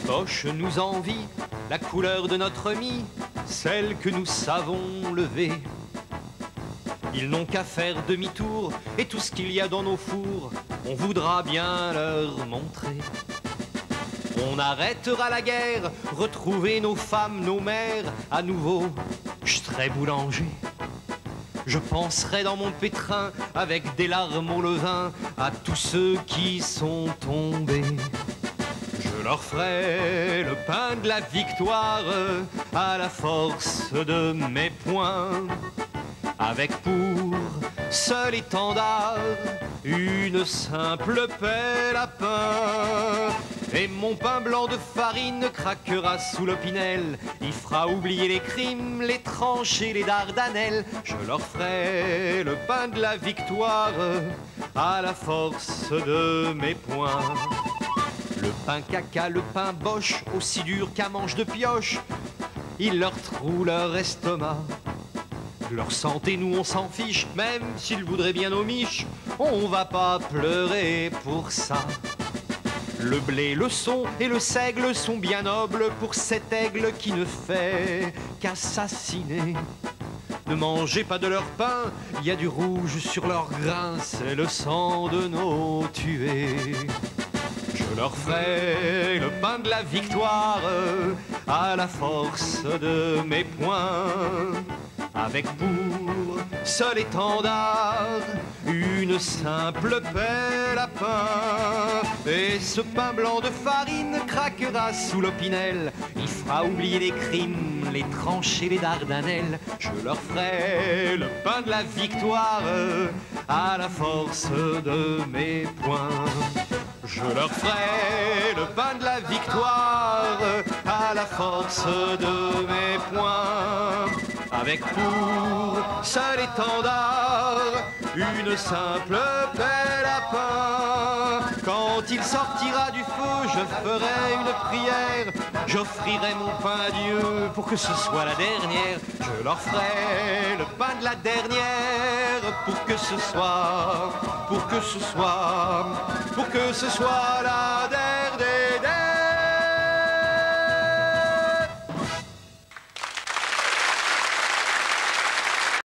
Bosch nous envie la couleur de notre mie, celle que nous savons lever. Ils n'ont qu'à faire demi-tour et tout ce qu'il y a dans nos fours, on voudra bien leur montrer. On arrêtera la guerre, retrouver nos femmes, nos mères, à nouveau, je serai boulanger. Je penserai dans mon pétrin, avec des larmes au levain, à tous ceux qui sont tombés. Je leur ferai le pain de la victoire, à la force de mes poings, avec pour seul étendard une simple pelle à pain. Et mon pain blanc de farine craquera sous l'opinel. Il fera oublier les crimes, les tranchées, les dardanelles. Je leur ferai le pain de la victoire à la force de mes poings. Le pain caca, le pain boche, aussi dur qu'un manche de pioche, il leur troue leur estomac. Leur santé, nous on s'en fiche, même s'ils voudraient bien nos miches, on va pas pleurer pour ça. Le blé, le son et le seigle sont bien nobles pour cet aigle qui ne fait qu'assassiner. Ne mangez pas de leur pain, il y a du rouge sur leur grain, c'est le sang de nos tués. Je leur ferai le pain de la victoire à la force de mes poings, avec pour seul étendard une simple pelle à pain. Et ce pain blanc de farine craquera sous l'opinel. Il fera oublier les crimes, les tranchées, les dardanelles. Je leur ferai le pain de la victoire à la force de mes poings. Je leur ferai le pain de la victoire à la force de mes poings, avec pour seul étendard une simple pelle à pain. Quand il sortira du feu, je ferai une prière, j'offrirai mon pain à Dieu pour que ce soit la dernière. Je leur ferai le pain de la dernière pour que ce soit, pour que ce soit, pour que ce soit la dernière.